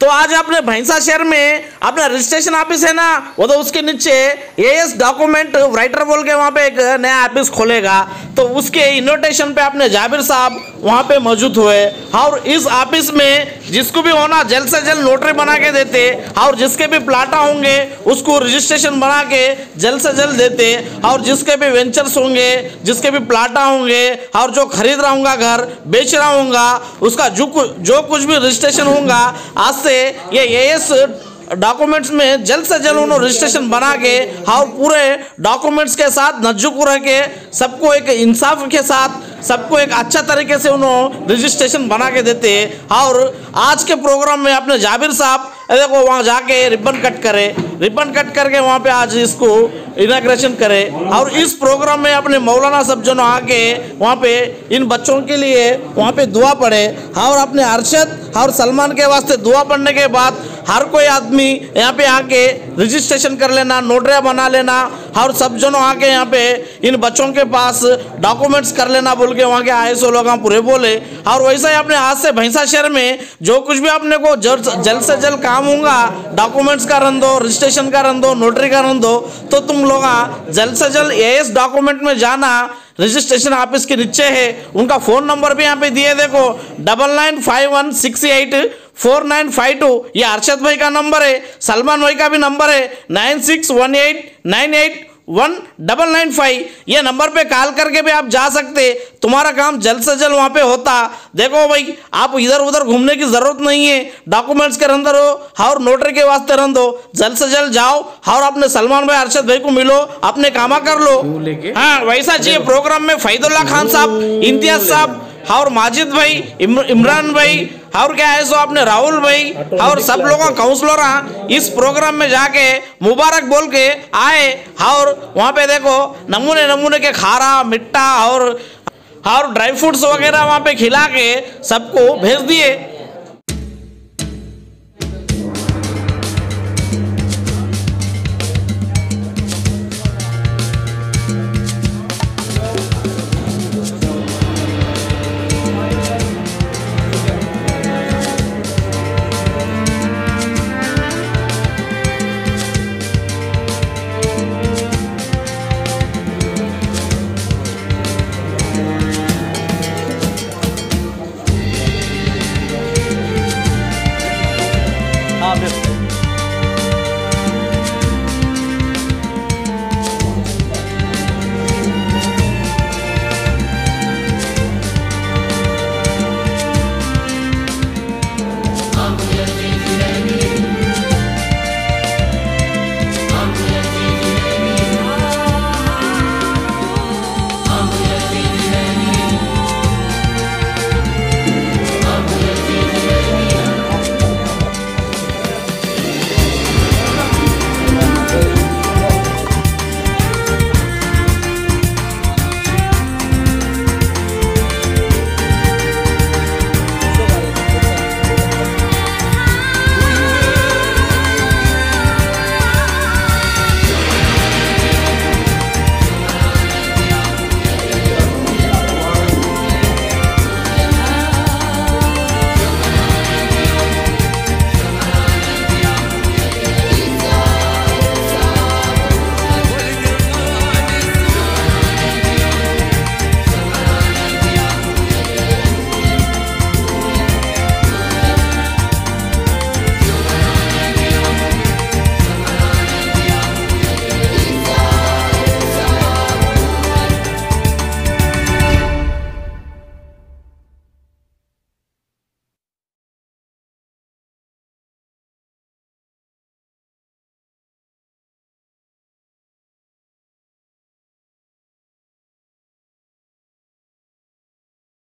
तो आज आपने भैंसा शहर में अपना रजिस्ट्रेशन ऑफ़िस है ना, वो तो उसके नीचे एएस डॉक्यूमेंट राइटर बोल के वहाँ पे एक नया ऑफ़िस खोलेगा। तो उसके इन्विटेशन पे अपने जाबिर साहब वहाँ पे मौजूद हुए। और इस ऑफ़िस में जिसको भी होना जल्द से जल्द नोटरी बना के देते, और जिसके भी प्लाटा होंगे, उसको रजिस्ट्रेशन बना के जल्द से जल्द देते, और जिसके भी वेंचर्स होंगे, जिसके भी प्लाटा होंगे, और जो खरीद रहा हूँगा घर, बेच रहा हूँगा, उसका जो कुछ जो कुछ भी रजिस्ट्रेशन होगा, आज से ये एएस डॉक्यूमेंट्स में जल्द से जल्द उन्होंने रजिस्ट्रेशन बना के और पूरे डॉक्यूमेंट्स के साथ नजुक रह के, सबको एक इंसाफ के साथ, सबको एक अच्छा तरीके से उन्होंने रजिस्ट्रेशन बना के देते और आज के प्रोग्राम में अपने जाबिर साहब देखो, वहाँ जाके रिबन कट करे, रिबन कट करके वहाँ पे आज इसको इनाग्रेशन करे। और इस प्रोग्राम में अपने मौलाना सब जो आके, वहाँ पे इन बच्चों के लिए वहाँ पे दुआ पढ़े। और अपने अरशद और सलमान के वास्ते दुआ पढ़ने के बाद हर कोई आदमी यहाँ पे आके रजिस्ट्रेशन कर लेना, नोटरिया बना लेना और सब जनों आके यहाँ पे इन बच्चों के पास डॉक्यूमेंट्स कर लेना, बोल के वहाँ के आए सो लोग पूरे बोले। और वैसा ही अपने हाथ से भैंसा शहर में जो कुछ भी अपने को जल्द से जल्द काम होगा डॉक्यूमेंट्स का रन दो रजिस्ट्रेशन का रन दो नोटरी का रन दो तो तुम लोग जल्द से जल्द एएस डॉक्यूमेंट में जाना रजिस्ट्रेशन ऑफ़िस के नीचे है। उनका फ़ोन नंबर भी यहाँ पे दिए, देखो double nine five one six eight four nine five two ये अर्शद भाई का नंबर है, सलमान भाई का भी नंबर है nine six one eight nine eight one double nine five ये नंबर पे कॉल करके भी आप जा सकते तुम्हारा काम जल्द से जल्द वहाँ पे होता। देखो भाई आप इधर उधर घूमने की ज़रूरत नहीं है। डॉक्यूमेंट्स के अंदर हो और नोटरी के वास्ते रन दो जल्द से जल्द जाओ और अपने सलमान भाई अरशद भाई को मिलो अपने कामा कर लो। हाँ वैसा चाहिए प्रोग्राम में फैदुल्ला खान साहब इम्तियाज़ साहब और माजिद भाई इमरान भाई और क्या है सो अपने राहुल भाई और सब लोगों काउंसलर इस प्रोग्राम में जाके मुबारक बोल के आए। और वहाँ पे देखो नमूने नमूने के खारा मिट्टा और और ड्राई फ्रूट्स वगैरह वहाँ पे खिला के सबको भेज दिए।